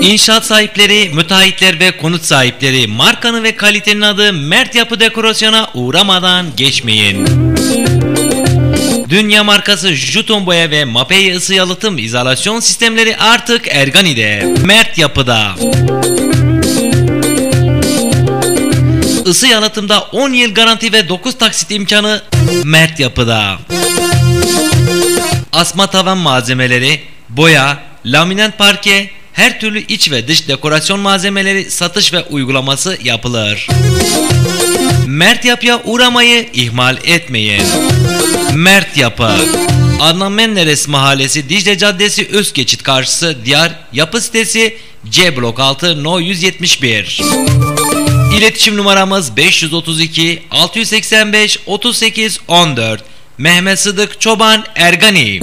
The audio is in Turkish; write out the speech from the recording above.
İnşaat sahipleri, müteahhitler ve konut sahipleri markanın ve kalitenin adı Mert Yapı Dekorasyon'a uğramadan geçmeyin. Dünya markası Juton boya ve Mapei ısı yalıtım izolasyon sistemleri artık Ergani'de. Mert Yapı'da. Isı yalıtımda 10 yıl garanti ve 9 taksit imkanı Mert Yapı'da. Asma tavan malzemeleri, boya, laminat parke, her türlü iç ve dış dekorasyon malzemeleri satış ve uygulaması yapılır. Mert Yapı'ya uğramayı ihmal etmeyin. Mert Yapı Adnan Menderes Mahallesi Dicle Caddesi Özgeçit karşısı Diyar Yapı sitesi C Blok 6 No 171 İletişim numaramız 532 685 38 14 Mehmet Sıdık Çoban Ergani